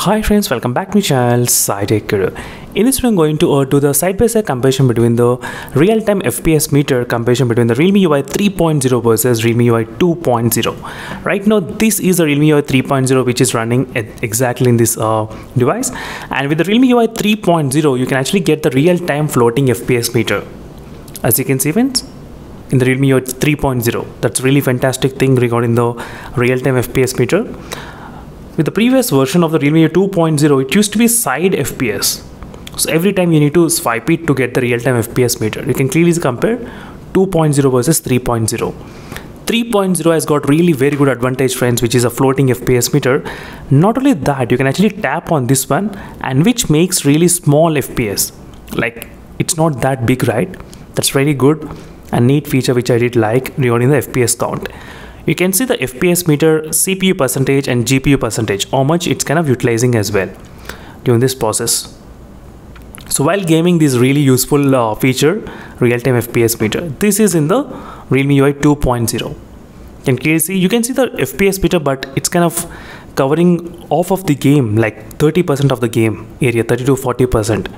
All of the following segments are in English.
Hi friends, welcome back to my channel Sai Tech. In this video, I'm going to uh, do the side-by-side comparison between the real-time FPS meter comparison between the Realme UI 3.0 versus Realme UI 2.0. Right now, this is the Realme UI 3.0 which is running exactly in this uh, device. And with the Realme UI 3.0, you can actually get the real-time floating FPS meter. As you can see friends, in the Realme UI 3.0. That's really fantastic thing regarding the real-time FPS meter. With the previous version of the Realme UI 2.0, it used to be side FPS. So every time you need to swipe it to get the real-time FPS meter. You can clearly compare 2.0 versus 3.0. 3.0 has got really very good advantage friends which is a floating fps meter not only that you can actually tap on this one and which makes really small fps like it's not that big right that's very good a neat feature which I did like regarding the FPS count. You can see the FPS meter, CPU percentage and GPU percentage, how much it's kind of utilizing as well during this process. So while gaming this really useful uh, feature, real-time FPS meter, this is in the Realme UI 2.0. You can clearly see, you can see the FPS meter, but it's kind of covering off of the game, like 30% of the game area, 30 to 40%.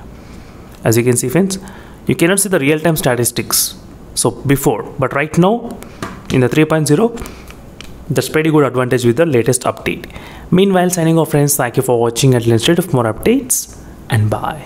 As you can see friends, you cannot see the real-time statistics so before but right now in the 3.0 that's pretty good advantage with the latest update. Meanwhile signing off friends thank you for watching. And instead for more updates and bye